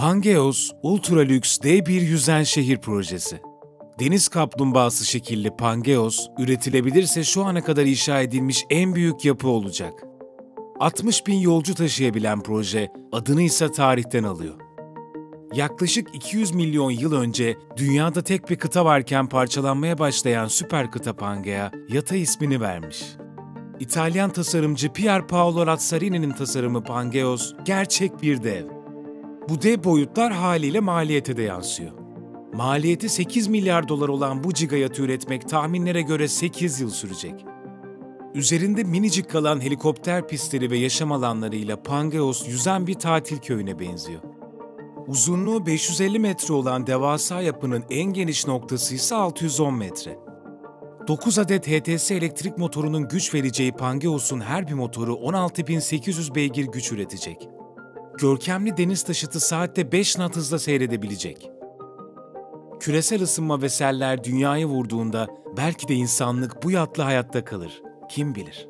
Pangeos Ultra Lüks D1 yüzen şehir projesi. Deniz kaplumbağası şekilli Pangeos, üretilebilirse şu ana kadar inşa edilmiş en büyük yapı olacak. 60 bin yolcu taşıyabilen proje, adını ise tarihten alıyor. Yaklaşık 200 milyon yıl önce dünyada tek bir kıta varken parçalanmaya başlayan süper kıta Pangea, yata ismini vermiş. İtalyan tasarımcı Pier Paolo Razzarini tasarımı Pangeos gerçek bir dev. Bu dev boyutlar haliyle maliyete de yansıyor. Maliyeti 8 milyar dolar olan bu gigayatı üretmek tahminlere göre 8 yıl sürecek. Üzerinde minicik kalan helikopter pistleri ve yaşam alanlarıyla Pangeos yüzen bir tatil köyüne benziyor. Uzunluğu 550 metre olan devasa yapının en geniş noktası ise 610 metre. 9 adet HTS elektrik motorunun güç vereceği Pangeos'un her bir motoru 16.800 beygir güç üretecek. Görkemli deniz taşıtı saatte 5 knot hızla seyredebilecek. Küresel ısınma ve seller dünyayı vurduğunda belki de insanlık bu yatla hayatta kalır. Kim bilir?